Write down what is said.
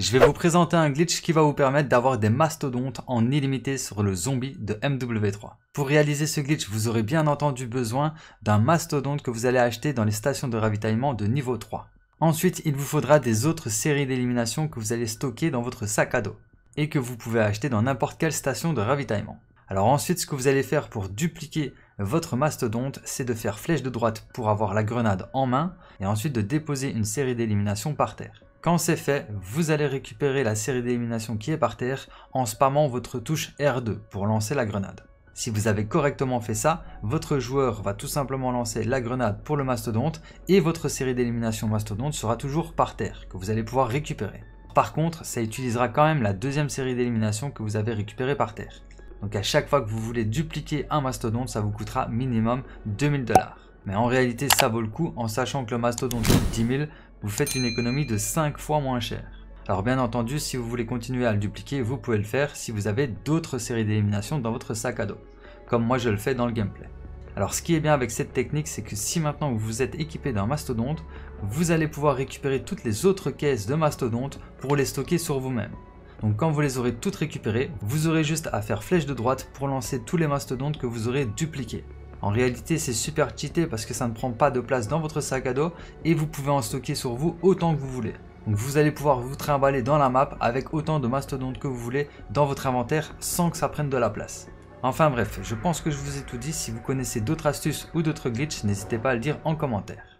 Je vais vous présenter un glitch qui va vous permettre d'avoir des mastodontes en illimité sur le zombie de MW3. Pour réaliser ce glitch, vous aurez bien entendu besoin d'un mastodonte que vous allez acheter dans les stations de ravitaillement de niveau 3. Ensuite, il vous faudra des autres séries d'élimination que vous allez stocker dans votre sac à dos et que vous pouvez acheter dans n'importe quelle station de ravitaillement. Alors ensuite, ce que vous allez faire pour dupliquer votre mastodonte, c'est de faire flèche de droite pour avoir la grenade en main et ensuite de déposer une série d'élimination par terre. Quand c'est fait, vous allez récupérer la série d'élimination qui est par terre en spammant votre touche R2 pour lancer la grenade. Si vous avez correctement fait ça, votre joueur va tout simplement lancer la grenade pour le mastodonte et votre série d'élimination mastodonte sera toujours par terre que vous allez pouvoir récupérer. Par contre, ça utilisera quand même la deuxième série d'élimination que vous avez récupérée par terre. Donc à chaque fois que vous voulez dupliquer un mastodonte, ça vous coûtera minimum 2000 dollars. Mais en réalité, ça vaut le coup en sachant que le mastodonte coûte 10 000, vous faites une économie de 5 fois moins cher. Alors bien entendu, si vous voulez continuer à le dupliquer, vous pouvez le faire si vous avez d'autres séries d'élimination dans votre sac à dos, comme moi je le fais dans le gameplay. Alors ce qui est bien avec cette technique, c'est que si maintenant vous êtes équipé d'un mastodonte, vous allez pouvoir récupérer toutes les autres caisses de mastodonte pour les stocker sur vous-même. Donc quand vous les aurez toutes récupérées, vous aurez juste à faire flèche de droite pour lancer tous les mastodontes que vous aurez dupliqués. En réalité, c'est super cheaté parce que ça ne prend pas de place dans votre sac à dos et vous pouvez en stocker sur vous autant que vous voulez. Donc vous allez pouvoir vous trimballer dans la map avec autant de mastodontes que vous voulez dans votre inventaire sans que ça prenne de la place. Enfin bref, je pense que je vous ai tout dit. Si vous connaissez d'autres astuces ou d'autres glitches, n'hésitez pas à le dire en commentaire.